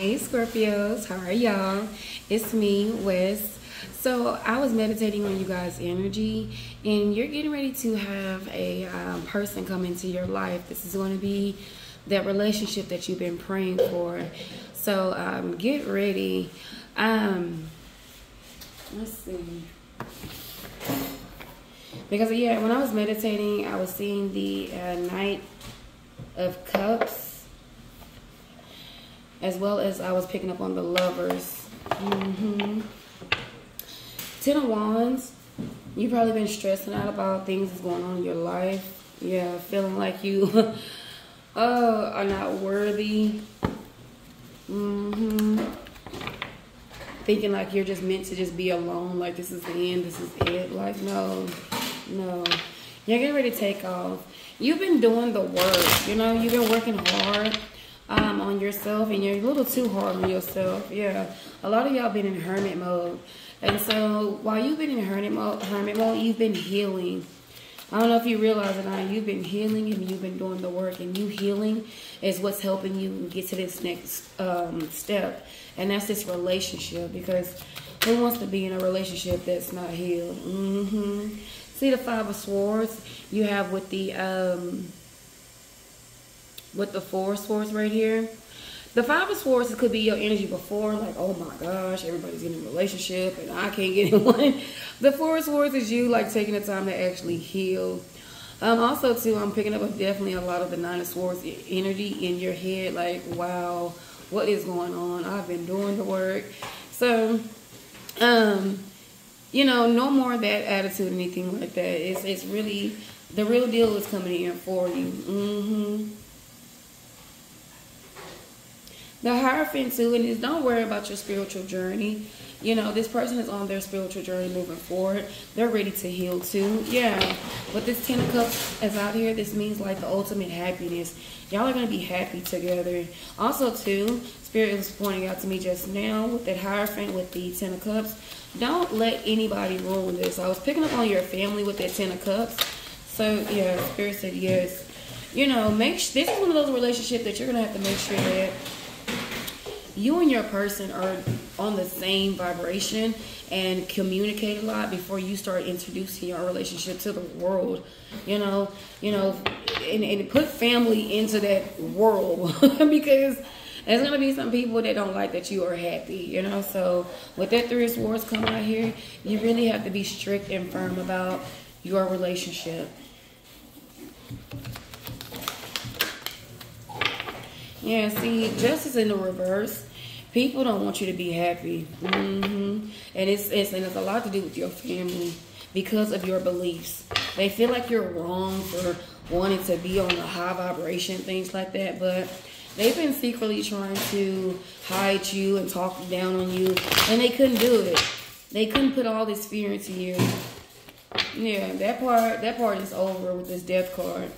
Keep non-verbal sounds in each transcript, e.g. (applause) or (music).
Hey Scorpios, how are y'all? It's me, Wes. So I was meditating on you guys' energy, and you're getting ready to have a um, person come into your life. This is going to be that relationship that you've been praying for. So um, get ready. Um, let's see. Because yeah, when I was meditating, I was seeing the uh, Knight of Cups, as well as I was picking up on the Lovers. Mm-hmm. Ten of Wands. You've probably been stressing out about things that's going on in your life. Yeah, feeling like you (laughs) uh, are not worthy. Mm-hmm. Thinking like you're just meant to just be alone. Like this is the end. This is it. Like no, no. You're getting ready to take off. You've been doing the work. You know, you've been working hard um, on yourself, and you're a little too hard on yourself. Yeah, a lot of y'all been in hermit mode. And so while you've been in hermit mode, hermit mode, you've been healing. I don't know if you realize it or not, you've been healing and you've been doing the work. And you healing is what's helping you get to this next um, step. And that's this relationship. Because who wants to be in a relationship that's not healed? Mm-hmm. See the Five of Swords you have with the um, with the Four Swords right here. The Five of Swords could be your energy before, like, oh my gosh, everybody's getting a relationship and I can't get (laughs) in one. the Four of Swords is you, like, taking the time to actually heal. Um, also, too, I'm picking up definitely a lot of the Nine of Swords energy in your head, like, wow, what is going on? I've been doing the work. So, um, you know, no more of that attitude anything like that. It's, it's really, the real deal is coming in for you. Mm-hmm. The Hierophant too, and is don't worry about your spiritual journey. You know, this person is on their spiritual journey moving forward. They're ready to heal too. Yeah. But this Ten of Cups is out here. This means like the ultimate happiness. Y'all are going to be happy together. Also too, Spirit was pointing out to me just now with that Hierophant with the Ten of Cups. Don't let anybody ruin this. I was picking up on your family with that Ten of Cups. So yeah, Spirit said yes. You know, make this is one of those relationships that you're going to have to make sure that you and your person are on the same vibration and communicate a lot before you start introducing your relationship to the world you know? You know and, and put family into that world (laughs) because there's gonna be some people that don't like that you are happy you know? So with that three of swords come out here you really have to be strict and firm about your relationship. Yeah see justice in the reverse people don't want you to be happy. Mm-hmm. And it's, it's and it's a lot to do with your family because of your beliefs. They feel like you're wrong for wanting to be on a high vibration, things like that. But they've been secretly trying to hide you and talk down on you, and they couldn't do it. They couldn't put all this fear into you. Yeah, that part that part is over with this death card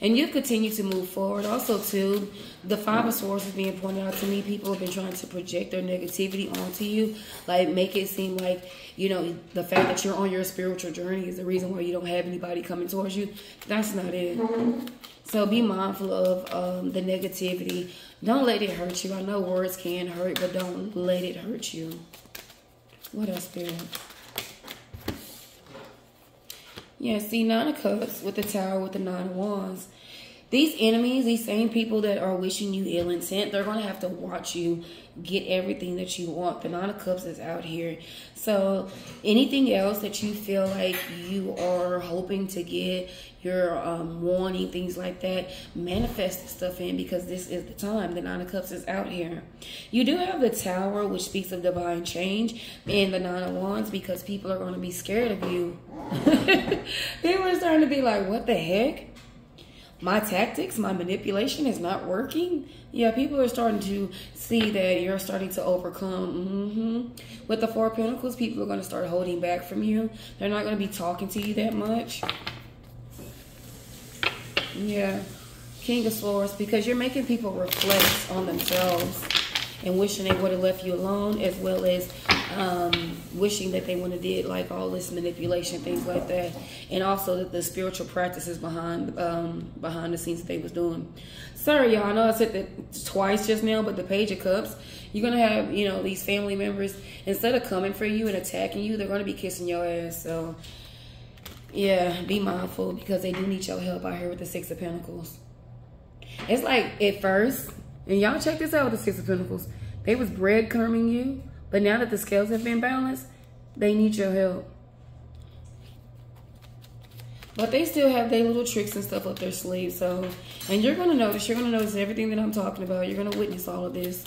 and you continue to move forward. Also, too, the five of swords is being pointed out to me. People have been trying to project their negativity onto you, like make it seem like you know the fact that you're on your spiritual journey is the reason why you don't have anybody coming towards you. That's not it. So be mindful of um, the negativity. Don't let it hurt you. I know words can hurt, but don't let it hurt you. What else, Spirit? Yeah, see, Nine of Cups with the Tower with the Nine of Wands. These enemies, these same people that are wishing you ill intent, they're going to have to watch you get everything that you want. The Nine of Cups is out here. So anything else that you feel like you are hoping to get, you're um, wanting, things like that, manifest stuff in because this is the time. The Nine of Cups is out here. You do have the Tower, which speaks of divine change, and the Nine of Wands because people are going to be scared of you. (laughs) people are starting to be like, what the heck? my tactics, my manipulation is not working. Yeah, people are starting to see that you're starting to overcome. Mm-hmm. With the Four Pentacles, people are going to start holding back from you. They're not going to be talking to you that much. Yeah. King of Swords, because you're making people reflect on themselves and wishing they would have left you alone, as well as um, wishing that they would have did like all this manipulation, things like that, and also the, the spiritual practices behind um, behind the scenes that they was doing. Sorry, y'all. I know I said that twice just now, but the Page of Cups, you're gonna have you know these family members instead of coming for you and attacking you, they're gonna be kissing your ass. So yeah, be mindful because they do need your help out here with the Six of Pentacles. It's like at first, and y'all check this out with the Six of Pentacles. They was breadcrumbing you, but now that the scales have been balanced, they need your help. But they still have their little tricks and stuff up their sleeve. So, and you're going to notice, you're going to notice everything that I'm talking about. You're going to witness all of this.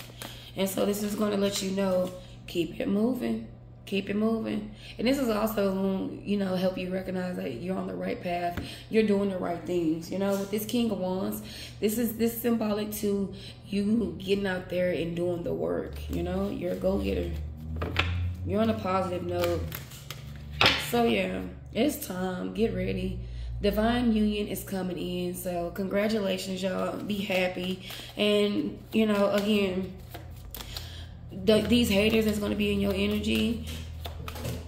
And so this is going to let you know, keep it moving keep it moving. And this is also, you know, help you recognize that you're on the right path. You're doing the right things. You know, with this King of Wands, this is this is symbolic to you getting out there and doing the work. You know, you're a go-getter. You're on a positive note. So yeah, it's time. Get ready. Divine union is coming in. So congratulations, y'all. Be happy. And you know, again, the, these haters that's going to be in your energy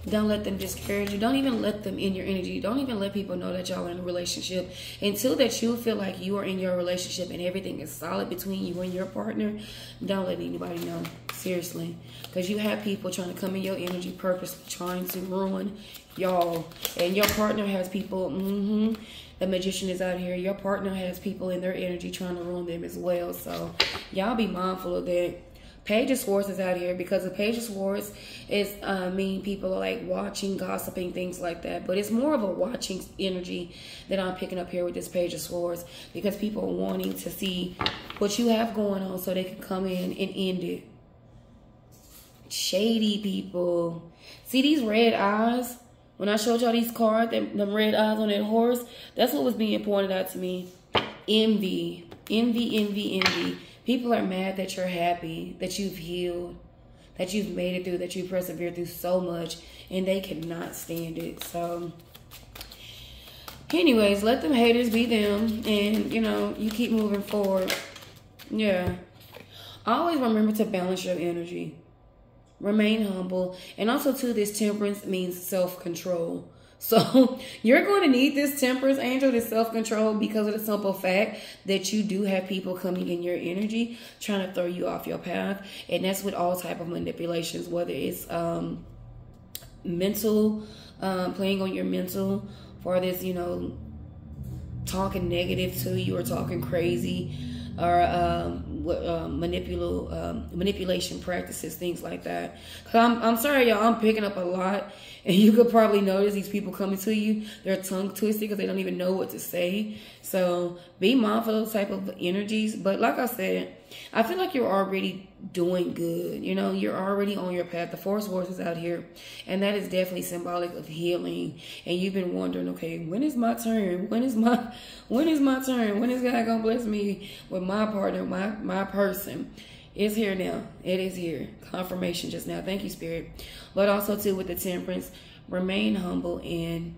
don't let them discourage you. Don't even let them in your energy. Don't even let people know that y'all are in a relationship until that you feel like you are in your relationship and everything is solid between you and your partner. Don't let anybody know. Seriously. Because you have people trying to come in your energy purposely trying to ruin y'all. And your partner has people, mm-hmm. The magician is out here. Your partner has people in their energy trying to ruin them as well. So y'all be mindful of that. Page of Swords is out here because the Page of Swords is uh, mean people are like watching, gossiping, things like that. But it's more of a watching energy that I'm picking up here with this Page of Swords because people are wanting to see what you have going on so they can come in and end it. Shady people. See these red eyes? When I showed y'all these cards, them, them red eyes on that horse, that's what was being pointed out to me. Envy. Envy, envy, envy. People are mad that you're happy, that you've healed, that you've made it through, that you persevered through so much, and they cannot stand it. So, anyways, let them haters be them, and you know, you keep moving forward. Yeah. Always remember to balance your energy. Remain humble. And also, too, this temperance means self control. So (laughs) you're going to need this temperance angel, this self-control because of the simple fact that you do have people coming in your energy trying to throw you off your path. And that's with all type of manipulations, whether it's um, mental, um, playing on your mental for this, you know, talking negative to you or talking crazy or um, um, um, manipulation practices, things like that. I'm, I'm sorry, y'all, I'm picking up a lot and you could probably notice these people coming to you, they're tongue twisted because they don't even know what to say. So be mindful of those type of energies. But like I said, I feel like you're already doing good. You know, you're already on your path. The force force is out here. And that is definitely symbolic of healing. And you've been wondering, okay, when is my turn? When is my (laughs) when is my turn? When is God gonna bless me with my partner, my my person? It's here now. It is here. Confirmation just now. Thank you, Spirit. But also, too, with the temperance, remain humble and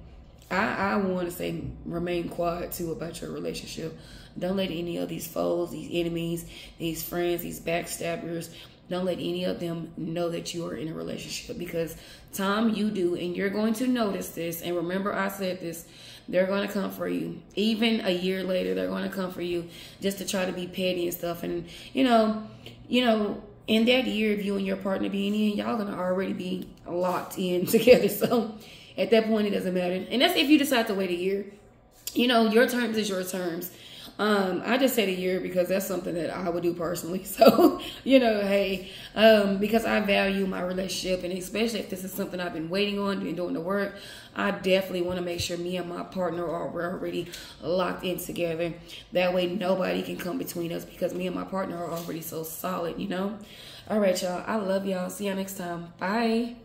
I, I want to say remain quiet, too, about your relationship. Don't let any of these foes, these enemies, these friends, these backstabbers, don't let any of them know that you are in a relationship because time you do, and you're going to notice this. And remember, I said this they're going to come for you. Even a year later, they're going to come for you just to try to be petty and stuff. And, you know, you know, in that year of you and your partner being in, y'all gonna already be locked in (laughs) together. So at that point, it doesn't matter. And that's if you decide to wait a year. You know, your terms is your terms. Um, I just said a year because that's something that I would do personally. (laughs) So, you know, hey, um, because I value my relationship and especially if this is something I've been waiting on and doing the work, I definitely want to make sure me and my partner are already locked in together. That way nobody can come between us because me and my partner are already so solid, you know? All right, y'all. I love y'all. See y'all next time. Bye.